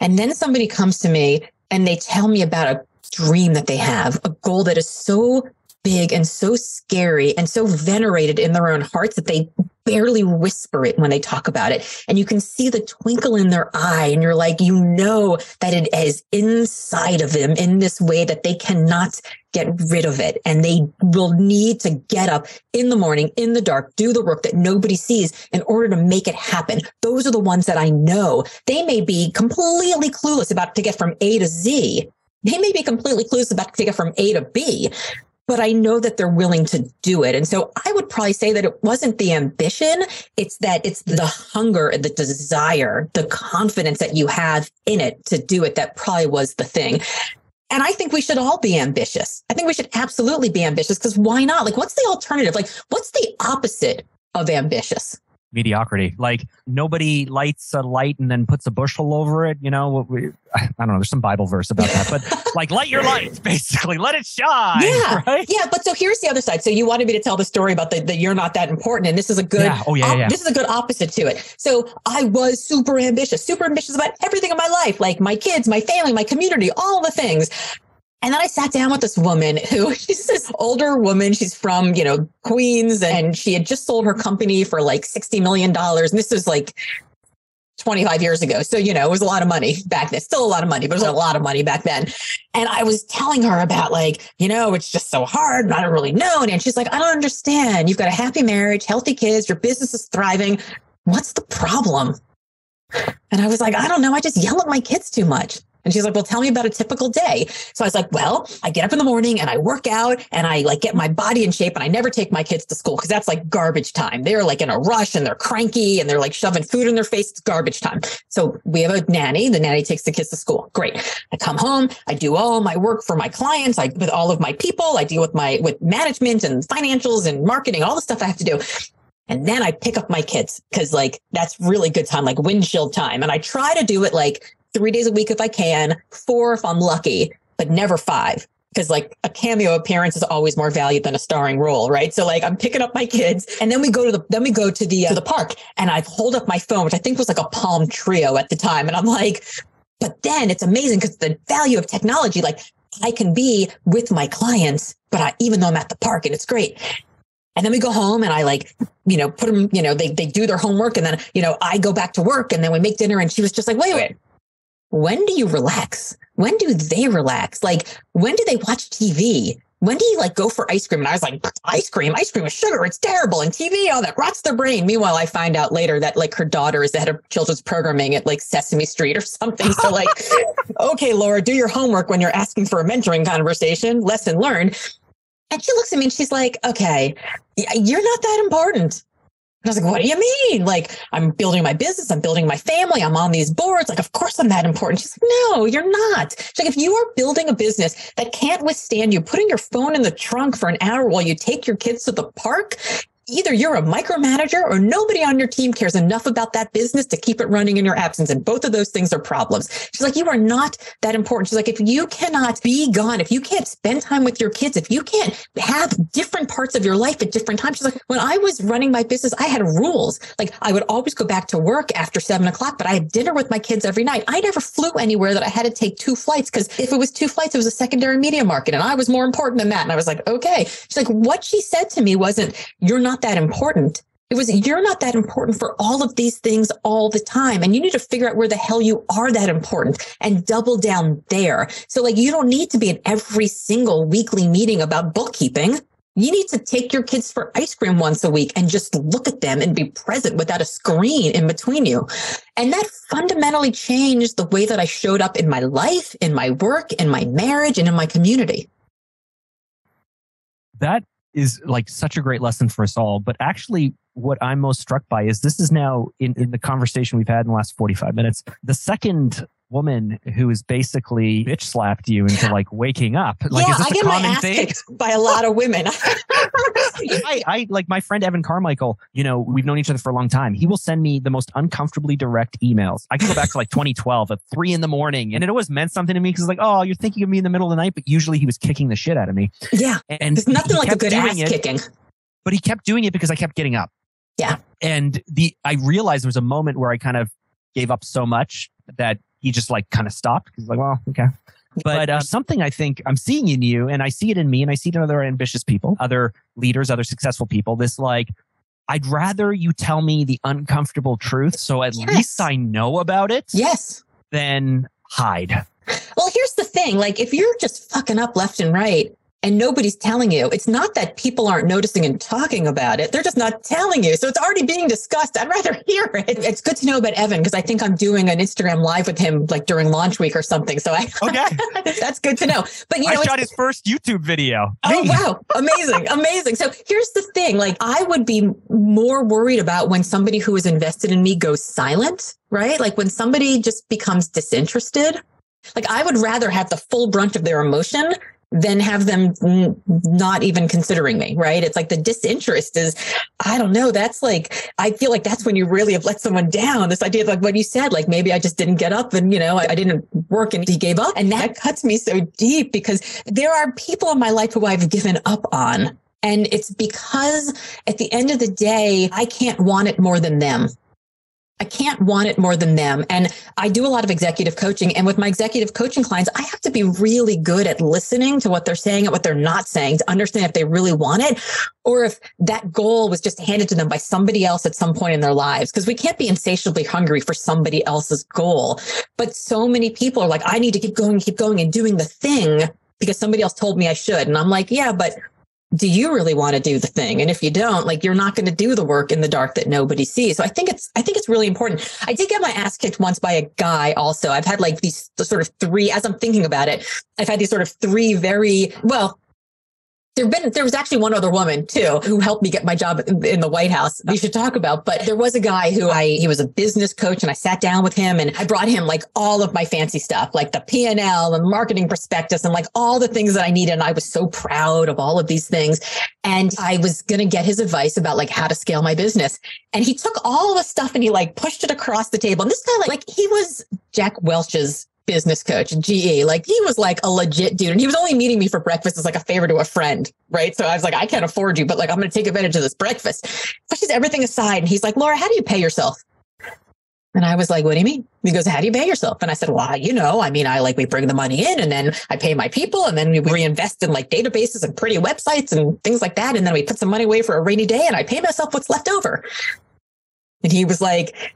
And then somebody comes to me and they tell me about a dream that they have, a goal that is so big and so scary and so venerated in their own hearts that they barely whisper it when they talk about it. And you can see the twinkle in their eye and you're like, you know that it is inside of them in this way that they cannot get rid of it. And they will need to get up in the morning, in the dark, do the work that nobody sees in order to make it happen. Those are the ones that I know. They may be completely clueless about to get from A to Z. They may be completely clueless about to get from A to B, but I know that they're willing to do it. And so I would probably say that it wasn't the ambition. It's that it's the hunger, and the desire, the confidence that you have in it to do it. That probably was the thing. And I think we should all be ambitious. I think we should absolutely be ambitious because why not? Like, what's the alternative? Like, what's the opposite of ambitious? Mediocrity. Like nobody lights a light and then puts a bushel over it. You know, we, I don't know. There's some Bible verse about that, but like light your light, basically, let it shine. Yeah, right? yeah. But so here's the other side. So you wanted me to tell the story about the, the you're not that important, and this is a good. Yeah. Oh yeah, yeah. This is a good opposite to it. So I was super ambitious, super ambitious about everything in my life, like my kids, my family, my community, all the things. And then I sat down with this woman who she's this older woman. She's from, you know, Queens and she had just sold her company for like $60 million. And this was like 25 years ago. So, you know, it was a lot of money back then. Still a lot of money, but it was a lot of money back then. And I was telling her about like, you know, it's just so hard. And I don't really know. And she's like, I don't understand. You've got a happy marriage, healthy kids, your business is thriving. What's the problem? And I was like, I don't know. I just yell at my kids too much. And she's like, well, tell me about a typical day. So I was like, well, I get up in the morning and I work out and I like get my body in shape and I never take my kids to school because that's like garbage time. They're like in a rush and they're cranky and they're like shoving food in their face. It's garbage time. So we have a nanny. The nanny takes the kids to school. Great. I come home. I do all my work for my clients. I with all of my people. I deal with my with management and financials and marketing, all the stuff I have to do. And then I pick up my kids because like that's really good time, like windshield time. And I try to do it like three days a week if I can, four if I'm lucky, but never five. Because like a cameo appearance is always more valued than a starring role, right? So like I'm picking up my kids, and then we go to the then we go to the uh, to the park, and I hold up my phone, which I think was like a Palm Treo at the time, and I'm like, but then it's amazing because the value of technology, like I can be with my clients, but I, even though I'm at the park, and it's great. And then we go home and I like, you know, put them, you know, they, they do their homework and then, you know, I go back to work and then we make dinner and she was just like, wait, wait, when do you relax? When do they relax? Like, when do they watch TV? When do you like go for ice cream? And I was like, ice cream, ice cream with sugar. It's terrible. And TV, oh, that rots their brain. Meanwhile, I find out later that like her daughter is the head of children's programming at like Sesame Street or something. So like, okay, Laura, do your homework when you're asking for a mentoring conversation, lesson learned. And she looks at me and she's like, okay, you're not that important. And I was like, what do you mean? Like, I'm building my business, I'm building my family, I'm on these boards. Like, of course I'm that important. She's like, no, you're not. She's like, if you are building a business that can't withstand you putting your phone in the trunk for an hour while you take your kids to the park, either you're a micromanager or nobody on your team cares enough about that business to keep it running in your absence. And both of those things are problems. She's like, you are not that important. She's like, if you cannot be gone, if you can't spend time with your kids, if you can't have different parts of your life at different times, she's like, when I was running my business, I had rules. Like I would always go back to work after seven o'clock, but I had dinner with my kids every night. I never flew anywhere that I had to take two flights because if it was two flights, it was a secondary media market and I was more important than that. And I was like, okay. She's like, what she said to me wasn't, you're not that important. It was, you're not that important for all of these things all the time. And you need to figure out where the hell you are that important and double down there. So like, you don't need to be in every single weekly meeting about bookkeeping. You need to take your kids for ice cream once a week and just look at them and be present without a screen in between you. And that fundamentally changed the way that I showed up in my life, in my work, in my marriage, and in my community. That is like such a great lesson for us all. But actually, what I'm most struck by is this is now in, in the conversation we've had in the last 45 minutes, the second woman who is basically bitch slapped you into like waking up. Like, yeah, is this I a get my common ass thing? kicked by a lot of women. I, I like my friend Evan Carmichael. You know, we've known each other for a long time. He will send me the most uncomfortably direct emails. I can go back to like 2012 at three in the morning, and it always meant something to me because like, oh, you're thinking of me in the middle of the night, but usually he was kicking the shit out of me. yeah, And there's nothing like a good ass it, kicking. but he kept doing it because I kept getting up. Yeah. And the I realized there was a moment where I kind of gave up so much that he just like kind of stopped. He's like, well, okay. But uh, something I think I'm seeing in you, and I see it in me, and I see it in other ambitious people, other leaders, other successful people. This like, I'd rather you tell me the uncomfortable truth, so at Yes. least I know about it, Yes. than hide. Well, here's the thing. Like, if you're just fucking up left and right and nobody's telling you, it's not that people aren't noticing and talking about it. They're just not telling you. So it's already being discussed. I'd rather hear it. It's good to know about Evan because I think I'm doing an Instagram live with him like during launch week or something. So I, Okay, that's good to know. But you know, I shot his first YouTube video. Oh wow, amazing, amazing. So here's the thing, like I would be more worried about when somebody who is invested in me goes silent, right? Like when somebody just becomes disinterested. Like I would rather have the full brunt of their emotion than have them not even considering me, right? It's like the disinterest is, I don't know. That's like, I feel like that's when you really have let someone down. This idea of like what you said, like maybe I just didn't get up and, you know, I, I didn't work and he gave up. And that cuts me so deep because there are people in my life who I've given up on. And it's because at the end of the day, I can't want it more than them. I can't want it more than them. And I do a lot of executive coaching. And with my executive coaching clients, I have to be really good at listening to what they're saying and what they're not saying to understand if they really want it or if that goal was just handed to them by somebody else at some point in their lives. Cause we can't be insatiably hungry for somebody else's goal. But so many people are like, I need to keep going, keep going and doing the thing because somebody else told me I should. And I'm like, yeah, but do you really want to do the thing? And if you don't like you're not going to do the work in the dark that nobody sees. So i think it's i think it's really important. I did get my ass kicked once by a guy also. I've had like these sort of three as i'm thinking about it i've had these sort of three very well there been there was actually one other woman too who helped me get my job in the White House. We should talk about, but there was a guy who I he was a business coach, and I sat down with him and I brought him like all of my fancy stuff, like the P and marketing prospectus, and like all the things that I needed. And I was so proud of all of these things, and I was gonna get his advice about like how to scale my business. And he took all the stuff and he like pushed it across the table. And this guy like, like he was Jack Welch's business coach, and GE. Like he was like a legit dude. And he was only meeting me for breakfast as like a favor to a friend. Right. So I was like, I can't afford you, but like, I'm going to take advantage of this breakfast. Pushes everything aside. And he's like, Laura, how do you pay yourself? And I was like, what do you mean? He goes, how do you pay yourself? And I said, well, you know, I mean, I like, we bring the money in and then I pay my people and then we reinvest in like databases and pretty websites and things like that. And then we put some money away for a rainy day and I pay myself what's left over. And he was like,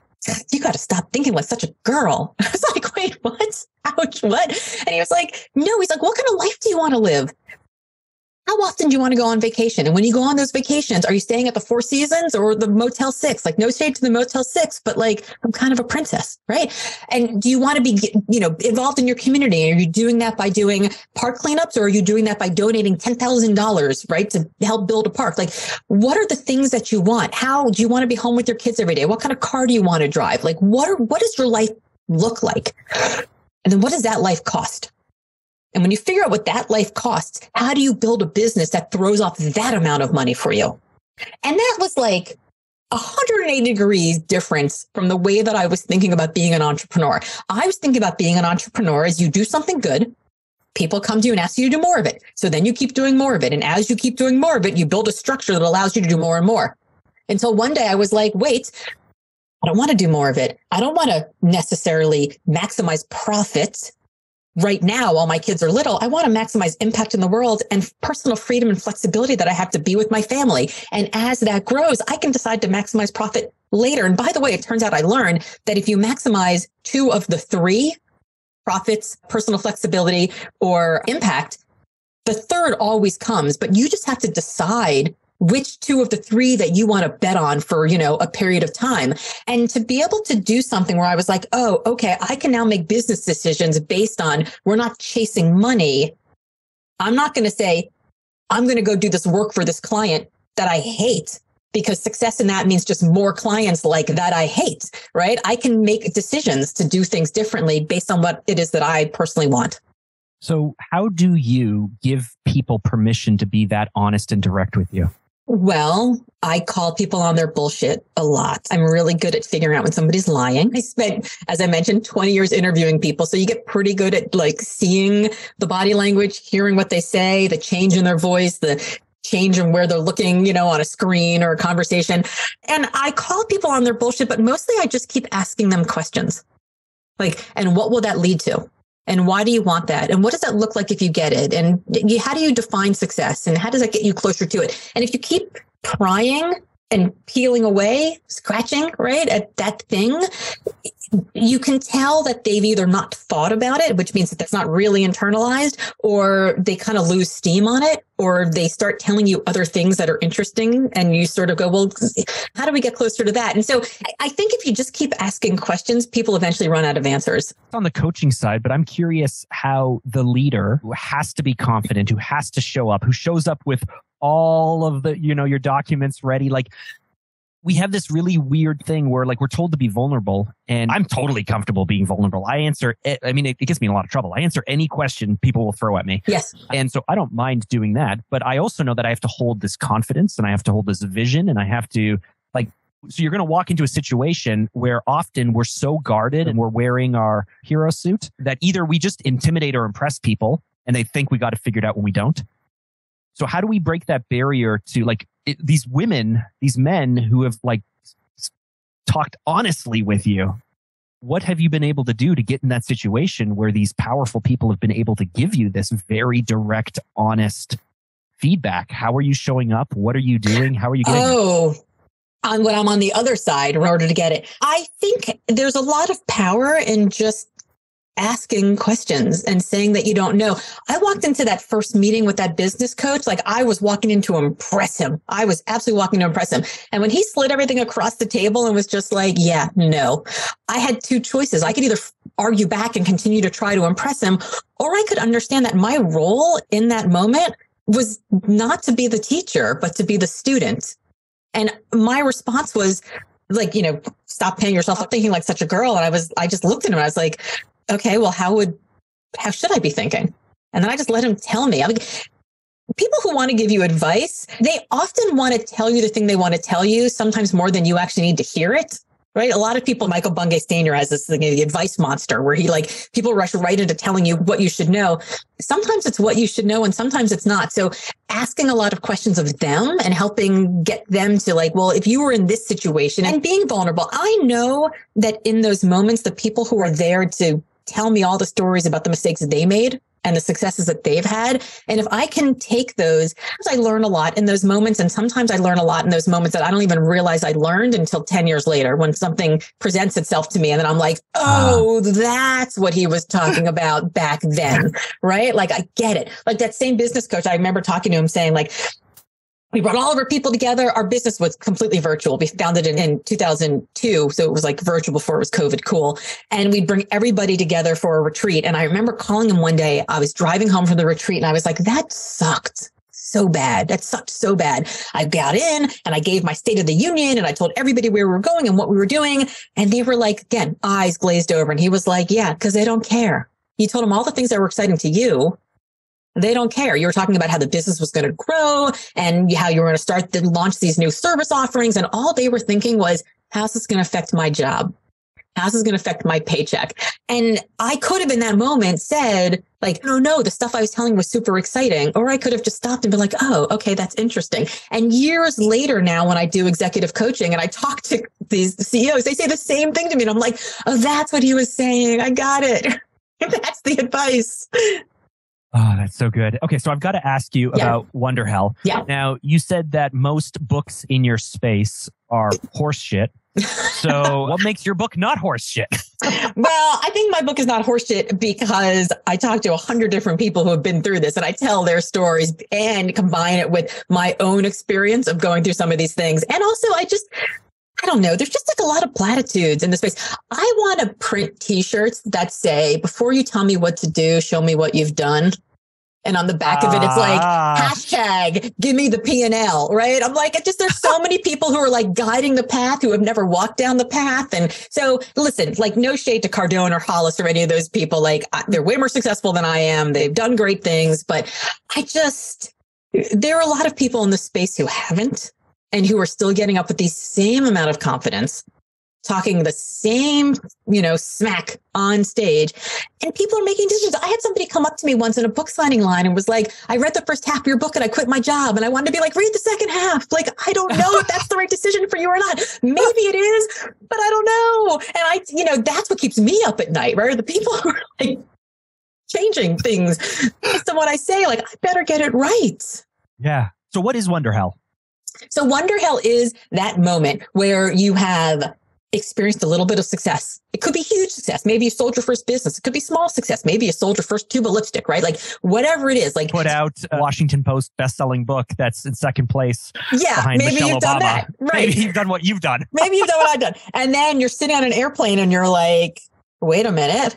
you got to stop thinking like such a girl. I was like, wait, what? Ouch, what? And he was like, no, he's like, what kind of life do you want to live? How often do you want to go on vacation? And when you go on those vacations, are you staying at the Four Seasons or the Motel Six? Like, no shade to the Motel Six, but like, I'm kind of a princess, right? And do you want to be, you know, involved in your community? Are you doing that by doing park cleanups or are you doing that by donating $10,000, right? To help build a park? Like, what are the things that you want? How do you want to be home with your kids every day? What kind of car do you want to drive? Like, what are, what does your life look like? And then what does that life cost? And when you figure out what that life costs, how do you build a business that throws off that amount of money for you? And that was like 180 degrees difference from the way that I was thinking about being an entrepreneur. I was thinking about being an entrepreneur as you do something good. People come to you and ask you to do more of it. So then you keep doing more of it. And as you keep doing more of it, you build a structure that allows you to do more and more. Until one day I was like, wait, I don't want to do more of it. I don't want to necessarily maximize profits right now while my kids are little i want to maximize impact in the world and personal freedom and flexibility that i have to be with my family. And as that grows i can decide to maximize profit later. And by the way it turns out i learned that if you maximize two of the three profits personal flexibility or impact the third always comes. But you just have to decide which two of the three that you want to bet on for, you know, a period of time. And to be able to do something where I was like, oh, okay, I can now make business decisions based on we're not chasing money. I'm not going to say, I'm going to go do this work for this client that I hate because success in that means just more clients like that I hate, right? I can make decisions to do things differently based on what it is that I personally want. So, how do you give people permission to be that honest and direct with you? Well, I call people on their bullshit a lot. I'm really good at figuring out when somebody's lying. I spent, as I mentioned, 20 years interviewing people. So you get pretty good at like seeing the body language, hearing what they say, the change in their voice, the change in where they're looking, you know, on a screen or a conversation. And I call people on their bullshit, but mostly I just keep asking them questions. Like, and what will that lead to? And why do you want that? And what does that look like if you get it? And you, how do you define success? And how does that get you closer to it? And if you keep prying and peeling away, scratching, right, at that thing, you can tell that they've either not thought about it, which means that that's not really internalized, or they kind of lose steam on it, or they start telling you other things that are interesting. And you sort of go, well, how do we get closer to that? And so I think if you just keep asking questions, people eventually run out of answers. On the coaching side, but I'm curious how the leader who has to be confident, who has to show up, who shows up with all of the, you know, your documents ready, like we have this really weird thing where like we're told to be vulnerable and I'm totally comfortable being vulnerable. I answer, I mean, it, it, gets me in a lot of trouble. I answer any question people will throw at me. Yes. And so I don't mind doing that, but I also know that I have to hold this confidence and I have to hold this vision and I have to like, so you're going to walk into a situation where often we're so guarded and we're wearing our hero suit that either we just intimidate or impress people and they think we got it figured out when we don't. So how do we break that barrier to like it, these women, these men who have like talked honestly with you? What have you been able to do to get in that situation where these powerful people have been able to give you this very direct, honest feedback? How are you showing up? What are you doing? How are you getting? Oh, on when I'm on the other side in order to get it. I think there's a lot of power in just asking questions and saying that you don't know. I walked into that first meeting with that business coach like I was walking in to impress him. I was absolutely walking to impress him. And when he slid everything across the table and was just like, yeah, no, I had two choices. I could either argue back and continue to try to impress him, or I could understand that my role in that moment was not to be the teacher, but to be the student. And my response was, like, you know, stop paying yourself up thinking like such a girl. And I was, I just looked at him I was like, okay, well, how would, how should I be thinking? And then I just let him tell me. I mean, people who want to give you advice, they often want to tell you the thing they want to tell you, sometimes more than you actually need to hear it. Right. A lot of people, Michael Bungay Stanier has this thing, the advice monster, where he like people rush right into telling you what you should know. Sometimes it's what you should know and sometimes it's not. So asking a lot of questions of them and helping get them to like, well, if you were in this situation and being vulnerable, I know that in those moments, the people who are there to tell me all the stories about the mistakes that they made and the successes that they've had. And if I can take those, I learn a lot in those moments. And sometimes I learn a lot in those moments that I don't even realize I learned until 10 years later when something presents itself to me. And then I'm like, ah. oh, that's what he was talking about back then. Right. Like I get it. Like that same business coach, I remember talking to him saying like, we brought all of our people together. Our business was completely virtual. We founded it in 2002. So it was like virtual before it was COVID cool. And we'd bring everybody together for a retreat. And I remember calling him one day. I was driving home from the retreat and I was like, that sucked so bad. That sucked so bad. I got in and I gave my state of the union and I told everybody where we were going and what we were doing. And they were like, again, eyes glazed over. And he was like, yeah, because they don't care. He told them all the things that were exciting to you they don't care. You were talking about how the business was going to grow and how you were going to start to launch these new service offerings. And all they were thinking was, how's this going to affect my job? How's this going to affect my paycheck? And I could have in that moment said, like, no, no, the stuff I was telling was super exciting. Or I could have just stopped and been like, oh, okay, that's interesting. And years later now, when I do executive coaching and I talk to these CEOs, they say the same thing to me. And I'm like, oh, that's what he was saying. I got it. that's the advice. Oh, that's so good. Okay, so I've got to ask you yeah. about Wonderhell. Yeah. Now, you said that most books in your space are horse shit. So, what makes your book not horse shit? well, I think my book is not horse shit because I talk to a hundred different people who have been through this and I tell their stories and combine it with my own experience of going through some of these things. And also, I just, I don't know. There's just like a lot of platitudes in the space. I want to print t-shirts that say, before you tell me what to do, show me what you've done. And on the back of it, it's like ah. hashtag give me the P and L, right? I'm like, it just, there's so many people who are like guiding the path who have never walked down the path. And so listen, like no shade to Cardone or Hollis or any of those people. Like they're way more successful than I am. They've done great things, but I just, there are a lot of people in the space who haven't and who are still getting up with the same amount of confidence, talking the same, you know, smack on stage. And people are making decisions. I had somebody come up to me once in a book signing line and was like, I read the first half of your book and I quit my job. And I wanted to be like, read the second half. Like, I don't know if that's the right decision for you or not. Maybe it is, but I don't know. And I, you know, that's what keeps me up at night, right? The people who are like changing things based on what I say, like, I better get it right. Yeah. So what is Wonderhell? So Wonderhell is that moment where you have experienced a little bit of success. It could be huge success. Maybe you sold your first business. It could be small success. Maybe you sold your first tube of lipstick, right? Like whatever it is, like put out a Washington Post best-selling book that's in second place. Yeah, maybe Michelle you've Obama. done that. Right. Maybe you've done what you've done. maybe you've done what I've done. And then you're sitting on an airplane and you're like, wait a minute.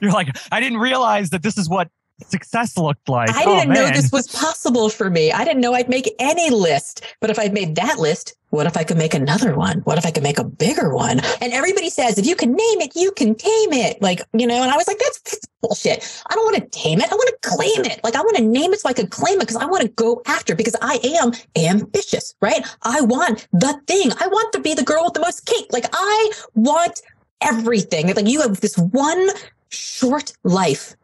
You're like, I didn't realize that this is what success looked like. I Oh, didn't know this was possible for me. I didn't know I'd make any list. But if I'd made that list, what if I could make another one? What if I could make a bigger one? And everybody says, if you can name it, you can tame it. Like, you know, and I was like, that's bullshit. I don't want to tame it. I want to claim it. Like, I want to name it so I can claim it because I want to go after because I am ambitious, right? I want the thing. I want to be the girl with the most cake. Like, I want everything. Like, you have this one short life.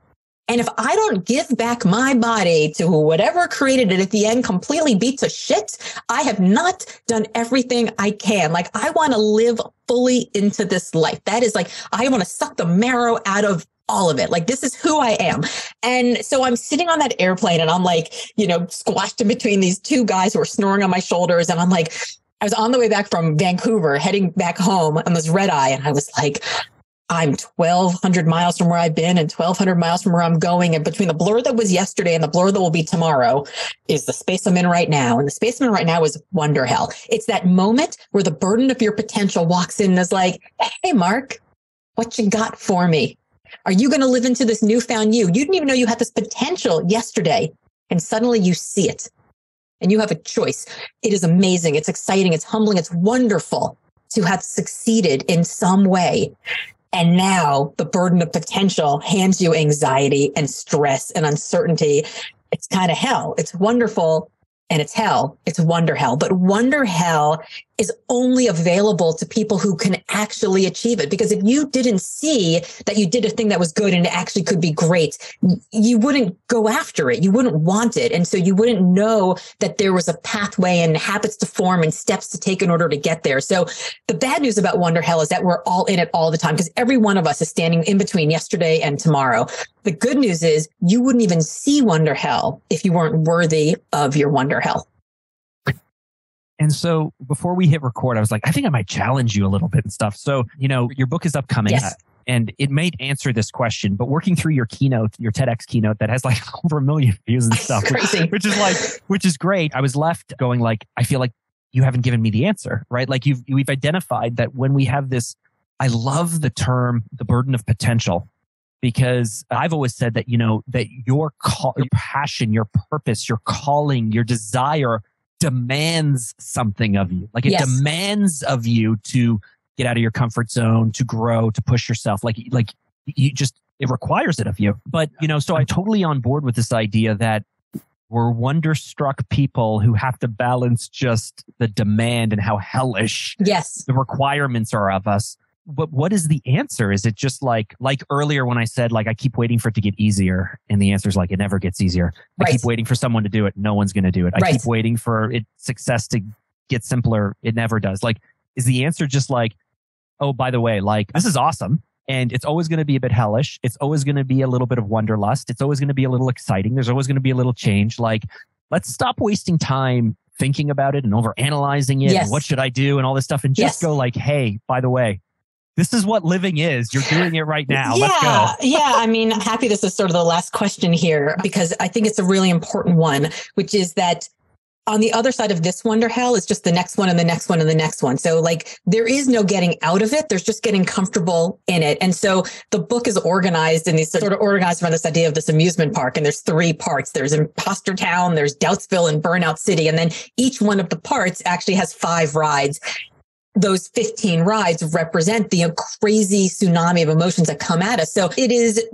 And if I don't give back my body to whatever created it at the end completely beats to shit, I have not done everything I can. Like I want to live fully into this life. That is like, I want to suck the marrow out of all of it. Like this is who I am. And so I'm sitting on that airplane and I'm like, you know, squashed in between these two guys who are snoring on my shoulders. And I'm like, I was on the way back from Vancouver, heading back home on this red eye. And I was like, I'm 1200 miles from where I've been and 1200 miles from where I'm going. And between the blur that was yesterday and the blur that will be tomorrow is the space I'm in right now. And the space I'm in right now is wonder hell. It's that moment where the burden of your potential walks in and is like, Hey, Mark, what you got for me? Are you going to live into this newfound you? You didn't even know you had this potential yesterday and suddenly you see it and you have a choice. It is amazing. It's exciting. It's humbling. It's wonderful to have succeeded in some way. And now the burden of potential hands you anxiety and stress and uncertainty. It's kind of hell. It's wonderful and it's hell. It's wonder hell. But wonder hell is only available to people who can actually achieve it. Because if you didn't see that you did a thing that was good and it actually could be great, you wouldn't go after it. You wouldn't want it. And so you wouldn't know that there was a pathway and habits to form and steps to take in order to get there. So the bad news about Wonder Hell is that we're all in it all the time because every one of us is standing in between yesterday and tomorrow. The good news is you wouldn't even see Wonder Hell if you weren't worthy of your Wonder Hell. And so before we hit record, I was like, I think I might challenge you a little bit and stuff. So, you know, your book is upcoming. Yes. And it may answer this question, but working through your keynote, your TEDx keynote that has like over a million views and stuff, which, which is like, which is great. I was left going like, I feel like you haven't given me the answer, right? Like you've, we've identified that when we have this, I love the term, the burden of potential, because I've always said that, you know, that your call, your passion, your purpose, your calling, your desire demands something of you. Like it Yes. demands of you to get out of your comfort zone, to grow, to push yourself. Like, like you just, it requires it of you. But, you know, so I'm totally on board with this idea that we're wonderstruck people who have to balance just the demand and how hellish Yes. the requirements are of us. But what is the answer? Is it just like, like earlier when I said, like, I keep waiting for it to get easier? And the answer is like, it never gets easier. I keep waiting for someone to do it. No one's going to do it. I Right. keep waiting for it, success to get simpler. It never does. Like, is the answer just like, oh, by the way, like, this is awesome. And it's always going to be a bit hellish. It's always going to be a little bit of wonderlust. It's always going to be a little exciting. There's always going to be a little change. Like, let's stop wasting time thinking about it and over analyzing it. Yes. And what should I do and all this stuff and just Yes. go like, hey, by the way, this is what living is. You're doing it right now. yeah, Let's go. yeah. I mean, I'm happy this is sort of the last question here because I think it's a really important one, which is that on the other side of this wonder hell is just the next one and the next one and the next one. So like there is no getting out of it. There's just getting comfortable in it. And so the book is organized in these sort of organized around this idea of this amusement park. And there's three parts. There's Imposter Town, there's Doubtsville and Burnout City. And then each one of the parts actually has five rides those 15 rides represent the crazy tsunami of emotions that come at us. So it is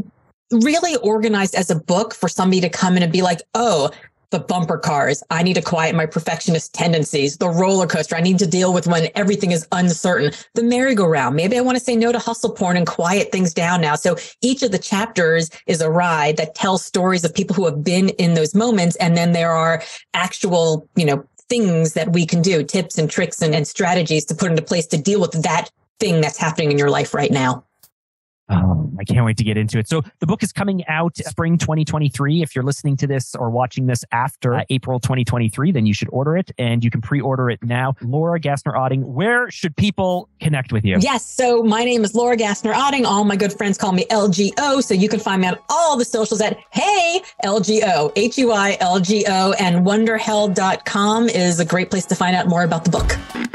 really organized as a book for somebody to come in and be like, oh, the bumper cars. I need to quiet my perfectionist tendencies. The roller coaster. I need to deal with when everything is uncertain. The merry-go-round. Maybe I want to say no to hustle porn and quiet things down now. So each of the chapters is a ride that tells stories of people who have been in those moments. And then there are actual, you know, things that we can do, tips and tricks and, and strategies to put into place to deal with that thing that's happening in your life right now. Um, I can't wait to get into it. So the book is coming out spring 2023. If you're listening to this or watching this after uh, April 2023, then you should order it and you can pre-order it now. Laura Gassner Otting, where should people connect with you? Yes. So my name is Laura Gassner Otting. All my good friends call me LGO. So you can find me on all the socials at Hey LGO, H U I L G O, and wonderhell.com is a great place to find out more about the book.